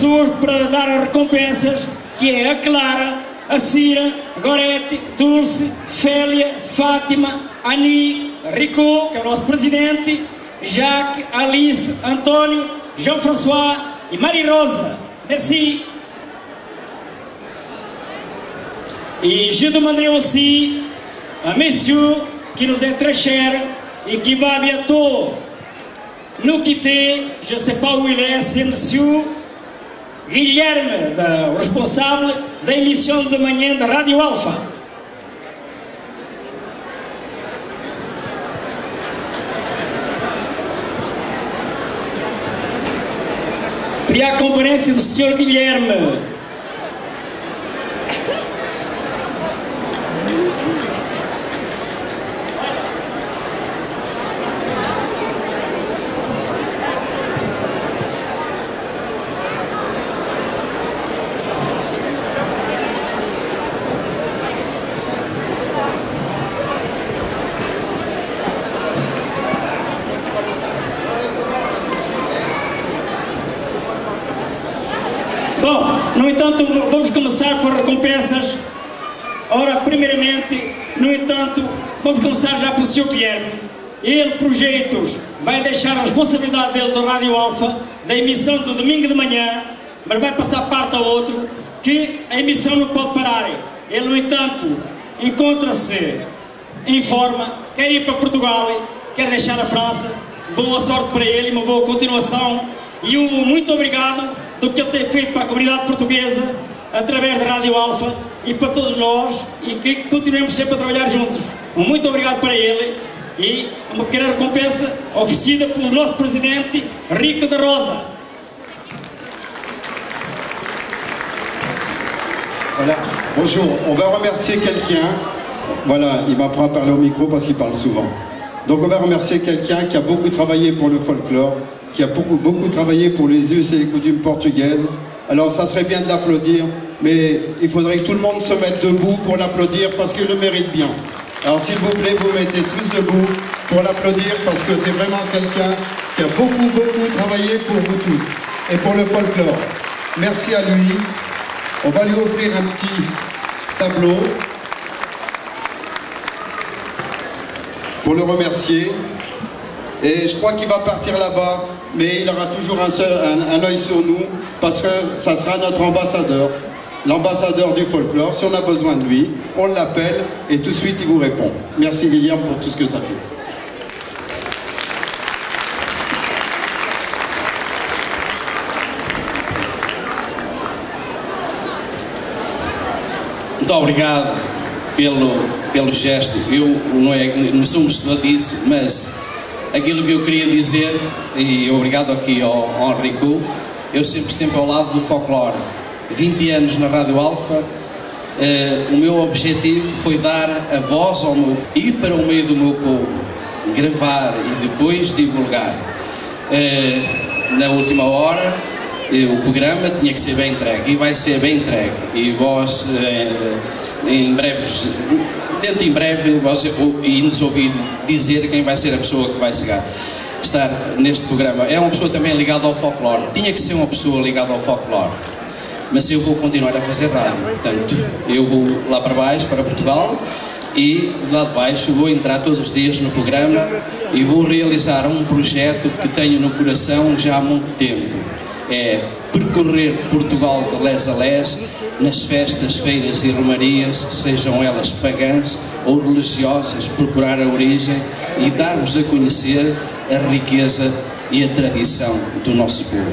pessoas para dar as recompensas, que é a Clara, a Cira, a Gorete, Dulce, Félia, Fátima, Ani, Rico, que é o nosso presidente, Jacques, Alice, António, Jean-François e Marie Rosa. Merci. Et je demanderai aussi à messieurs qui nous est très cher et qui va bientôt nous quitter, je ne sais pas où il est, monsieur Guilherme, le responsable da émission de manhã da Radio Alpha. Queria a comparência do senhor Guilherme. Bom, no entanto, vamos começar por recompensas. Ora, primeiramente, no entanto, vamos começar já pelo Sr. Guilherme. Ele, por jeitos, vai deixar a responsabilidade dele do Rádio Alfa, da emissão do domingo de manhã, mas vai passar parte a outro, que a emissão não pode parar. Ele, no entanto, encontra-se em forma, quer ir para Portugal, quer deixar a França. Boa sorte para ele uma boa continuação. E um muito obrigado do que ele tem feito para a comunidade portuguesa, através da Rádio Alfa e para todos nós, e que continuemos sempre a trabalhar juntos. Um muito obrigado para ele e uma pequena recompensa oferecida pelo nosso presidente Rico da Rosa. Voilà. Bonjour. On va remercier quelqu'un. Voilà, il m'apprend à parler au micro parce qu'il parle souvent. Donc on va remercier quelqu'un qui a beaucoup travaillé pour le folklore, qui a beaucoup, beaucoup travaillé pour les us et les coutumes portugaises. Alors ça serait bien de l'applaudir, mais il faudrait que tout le monde se mette debout pour l'applaudir parce qu'il le mérite bien. Alors s'il vous plaît, vous mettez tous debout pour l'applaudir parce que c'est vraiment quelqu'un qui a beaucoup, beaucoup travaillé pour vous tous et pour le folklore. Merci à lui. On va lui offrir un petit tableau pour le remercier. Et je crois qu'il va partir là-bas, mais il aura toujours un, œil sur nous, parce que ça sera notre ambassadeur, l'ambassadeur du folklore. Si on a besoin de lui, on l'appelle et tout de suite il vous répond. Merci Guillaume pour tout ce que tu as fait. Obrigado pelo, pelo gesto. Eu não, sou mas aquilo que eu queria dizer, e obrigado aqui ao, ao Rico, eu sempre estive ao lado do folclore. 20 anos na Rádio Alfa, eh, o meu objetivo foi dar a voz ao meu, ir para o meio do meu povo, gravar e depois divulgar. Eh, na última hora, eh, o programa tinha que ser bem entregue e vai ser bem entregue. E vós, em breves, dentro em breve, vós e-nos ouvir dizer quem vai ser a pessoa que vai chegar, estar neste programa. É uma pessoa também ligada ao folclore. Tinha que ser uma pessoa ligada ao folclore. Mas eu vou continuar a fazer rádio. Portanto, eu vou lá para baixo, para Portugal, e lá de baixo vou entrar todos os dias no programa e vou realizar um projeto que tenho no coração já há muito tempo. É percorrer Portugal de les a les nas festas, feiras e romarias, sejam elas pagãs ou religiosas, procurar a origem e dar-vos a conhecer a riqueza e a tradição do nosso povo.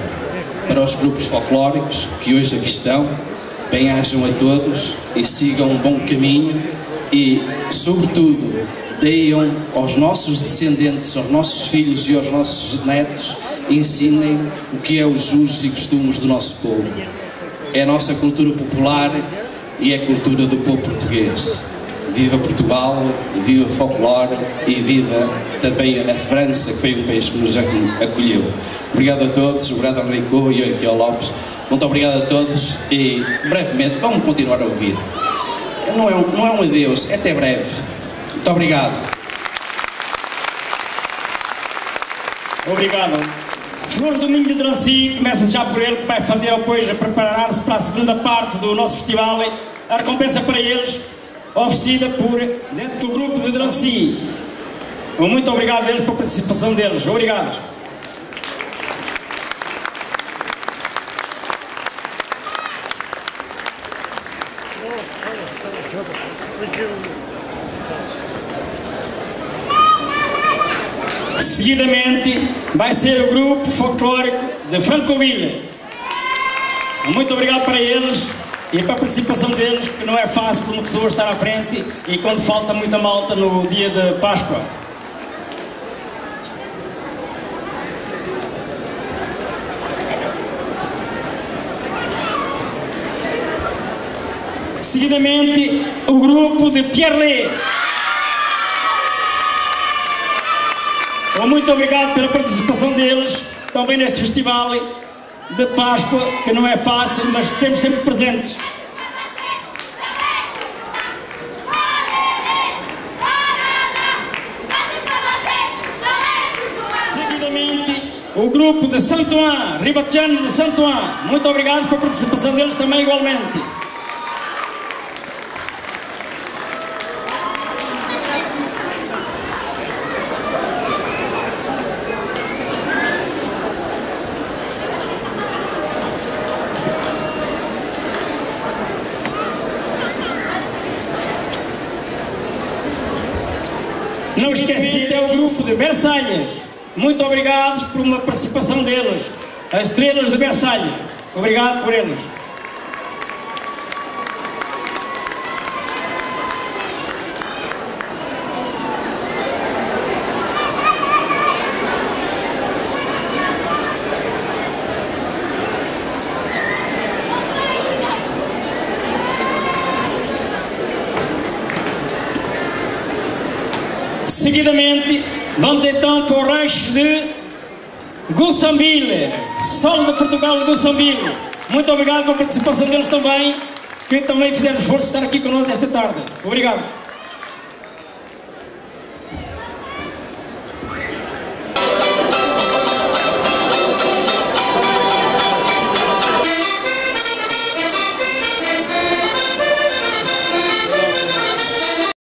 Para os grupos folclóricos que hoje aqui estão, bem-ajam a todos e sigam um bom caminho e, sobretudo, deem aos nossos descendentes, aos nossos filhos e aos nossos netos, ensinem o que é os usos e costumes do nosso povo. É a nossa cultura popular e é a cultura do povo português. Viva Portugal, viva o folclore e viva também a França, que foi um país que nos acolheu. Obrigado a todos, obrigado ao Rico e ao Lopes. Muito obrigado a todos e brevemente vamos continuar a ouvir. Não é um, não é um adeus, é até breve. Muito obrigado. Obrigado. Flor do Minho de Drancy, começa já por ele, que vai fazer depois a preparar-se para a segunda parte do nosso festival. A recompensa para eles, oferecida por, dentro do grupo de Drancy. Muito obrigado a eles pela participação deles. Obrigado. Seguidamente vai ser o grupo folclórico de Francoville. Muito obrigado para eles e para a participação deles, que não é fácil uma pessoa estar à frente e quando falta muita malta no dia de Páscoa. Seguidamente, o grupo de Pierre Muito obrigado pela participação deles, também neste festival de Páscoa, que não é fácil, mas temos sempre presentes. Seguidamente, o grupo de Santo An, Ribachano de Santo An. Muito obrigado pela participação deles também igualmente. Não esqueci é o grupo de Versalhes. Muito obrigado por uma participação deles. As estrelas de Versalhes. Obrigado por eles. Seguidamente, vamos então para o rancho de Gossambile, Sol de Portugal de Gossambile. Muito obrigado pela participação deles também, que também fizeram esforço de estar aqui conosco esta tarde. Obrigado.